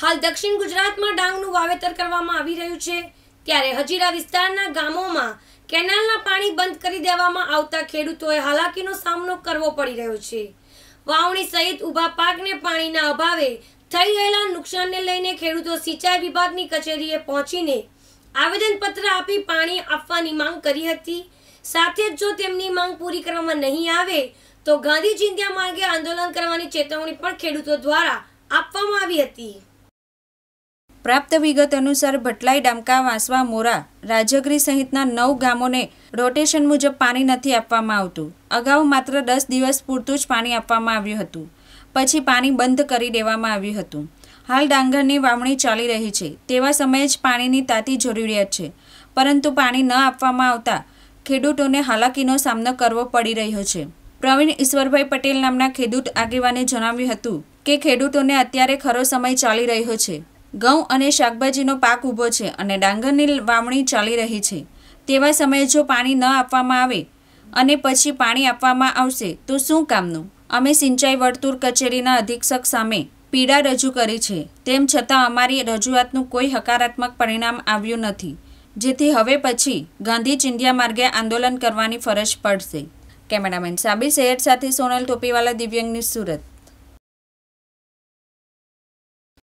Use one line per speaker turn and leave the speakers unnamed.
હાલ દક્ષિણ ગુજરાતમાં ડાંગનું વાવેતર કરવામાં આવી રહ્યું છે. ત્યારે હજીરા વિસ્તારના ગામોમાં કેનાલના પાણી બંધ કરી દેવામાં આવતા ખેડૂતોએ હાલાકીનો સામનો કરવો પડી રહ્યો છે. વાવણી સહિત ઊભા પાકને પાણીના અભાવે થઈ ગયેલા નુકસાનને લઈને ખેડૂતો સિંચાઈ વિભાગની કચેરીએ પહોંચીને આવેદનપત્ર આપી પાણી આપવાની માંગ કરી હતી. સાથે જ જો તેમની માંગ પૂરી કરવામાં નહીં આવે, તો ગાંધી ચિંત્યા માર્ગે આંદોલન કરવાની ચેતવણી પણ ખેડૂતો દ્વારા આપવામાં આવી હતી.
પ્રાપ્ત વિગત અનુસાર ભટલાઈ ડામકા, વાંસવા, મોરા, રાજગરી સહિતના નવ ગામોને રોટેશન મુજબ પાણી નથી આપવામાં આવતું. અગાઉ માત્ર દસ દિવસ પૂરતું જ પાણી આપવામાં આવ્યું હતું. પછી પાણી બંધ કરી દેવામાં આવ્યું હતું. હાલ ડાંગરની વાવણી ચાલી રહી છે. તેવા સમયે જ પાણીની તાતી જરૂરિયાત છે. પરંતુ પાણી ન આપવામાં આવતા ખેડૂતોને હાલાકીનો સામનો કરવો પડી રહ્યો છે. પ્રવીણ ઈશ્વરભાઈ પટેલ નામના ખેડૂત આગેવાને જણાવ્યું હતું કે ખેડૂતોને અત્યારે ખરો સમય ચાલી રહ્યો છે. ઘઉં અને શાકભાજીનો પાક ઊભો છે અને ડાંગરની વાવણી ચાલી રહી છે. તેવા સમયે જો પાણી ન આપવામાં આવે અને પછી પાણી આપવામાં આવશે, તો શું કામનું? અમે સિંચાઈ વર્તુળ કચેરીના અધિક્ષક સામે પીડા રજૂ કરી છે. તેમ છતાં અમારી રજૂઆતનું કોઈ હકારાત્મક પરિણામ આવ્યું નથી. જેથી હવે પછી ગાંધી ચિંધ્યા માર્ગે આંદોલન કરવાની ફરજ પડશે. કેમેરામેન સાબી સૈયદ સાથે સોનલ ટોપીવાલા દિવ્યાંગ ન્યૂઝ સુરત.